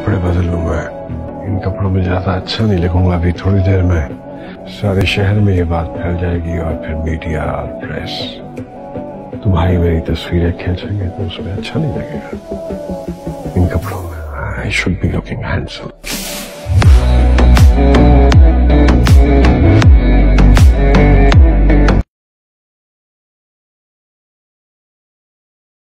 कपड़े बदल लूँगा इन कपड़ों में ज़्यादा अच्छा नहीं लगूँगा, अभी थोड़ी देर में। सारे शहर में ये बात फैल जाएगी और फिर मीडिया और प्रेस तुम्हारी तो मेरी तस्वीरें खींचेंगे तो उसमें अच्छा नहीं लगेगा। इन कपड़ों में I should be looking handsome